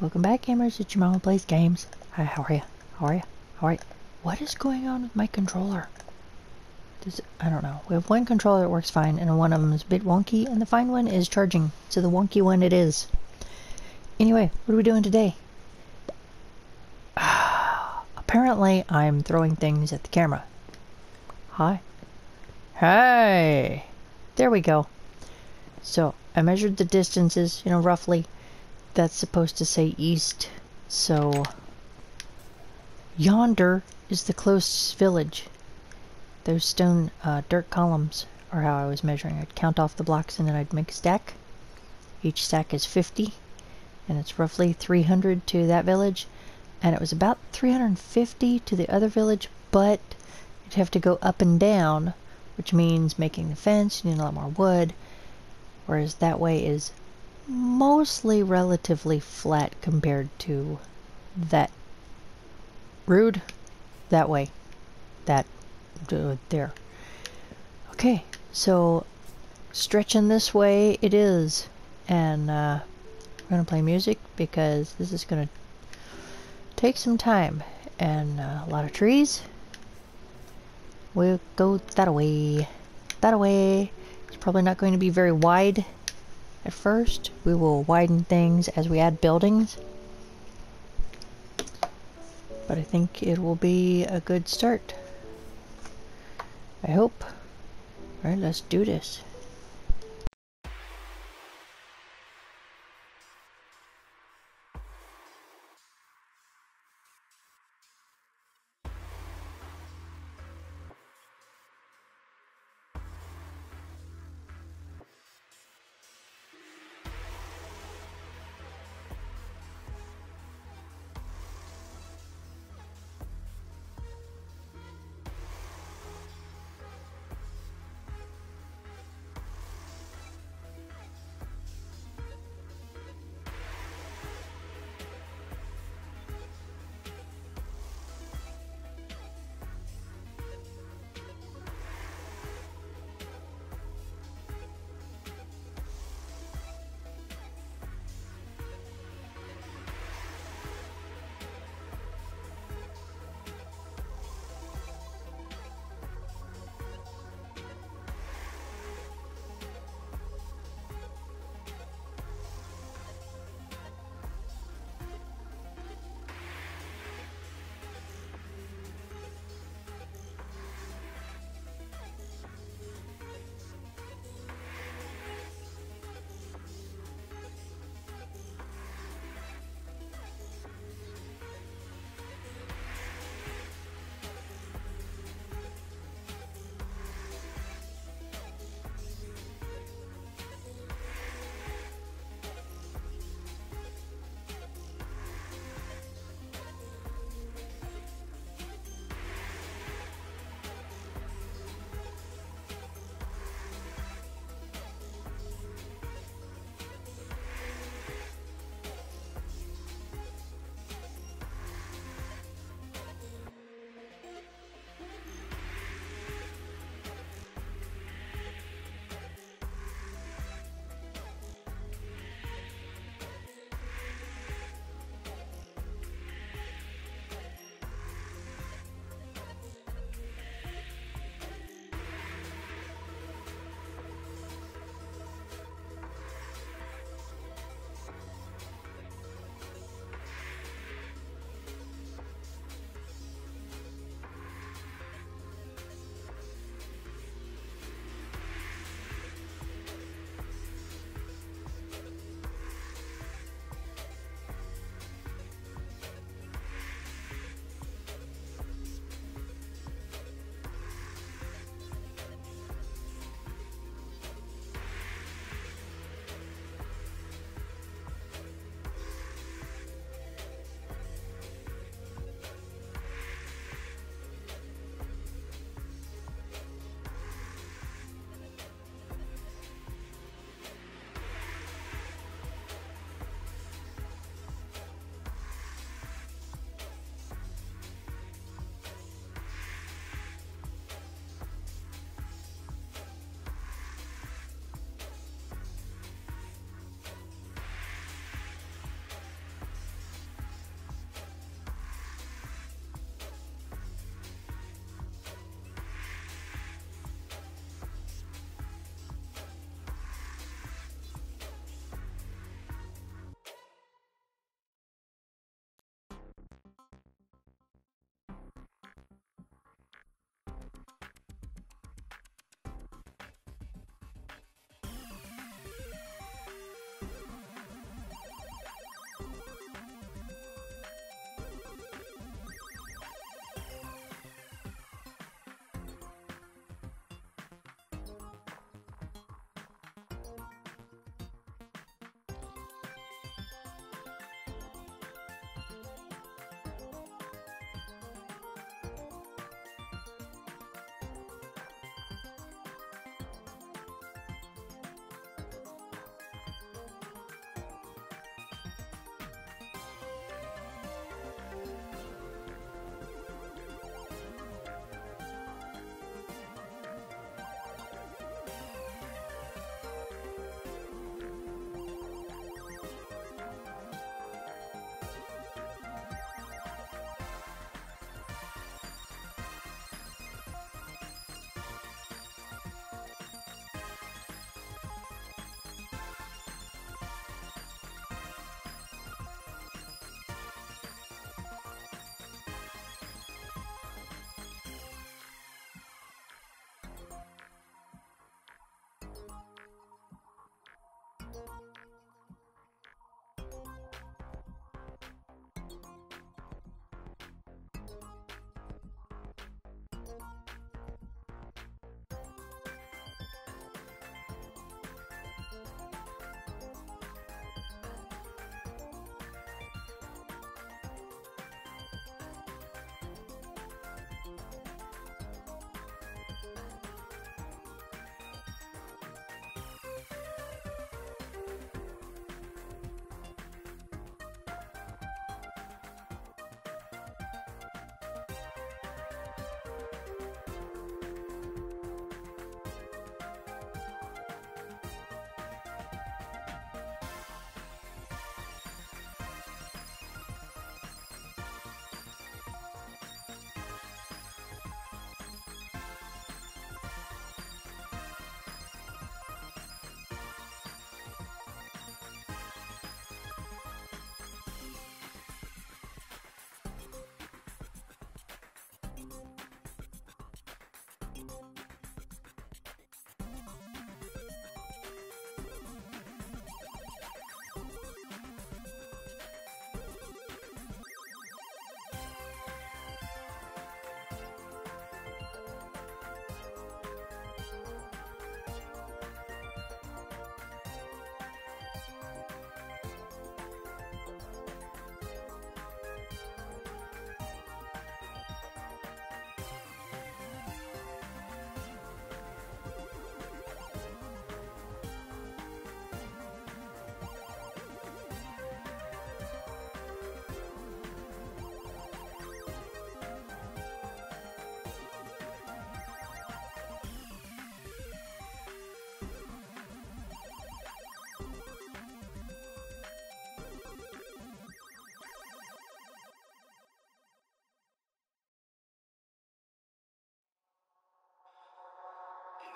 Welcome back, gamers. It's Yo Mama Plays Games. Hi, how are you? How are you? How are you? What is going on with my controller? Does I don't know. We have one controller that works fine, and one of them is a bit wonky, and the fine one is charging. So the wonky one it is. Anyway, what are we doing today? Apparently, I'm throwing things at the camera. Hi. Hey! There we go. So, I measured the distances, you know, roughly. That's supposed to say east. So, yonder is the closest village. Those stone uh, dirt columns are how I was measuring. I'd count off the blocks and then I'd make a stack. Each stack is 50, and it's roughly 300 to that village. And it was about 350 to the other village, but you'd have to go up and down, which means making the fence, you need a lot more wood whereas that way is mostly relatively flat compared to that. Rude. That way. That uh, there. Okay so stretching this way it is. And uh, we're gonna play music because this is gonna take some time. And uh, a lot of trees. We'll go that way. That way. It's probably not going to be very wide at first. We will widen things as we add buildings. But I think it will be a good start. I hope. Alright, let's do this.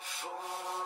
for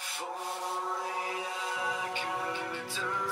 If only I could turn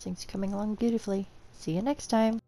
Dancing's coming along beautifully. See you next time.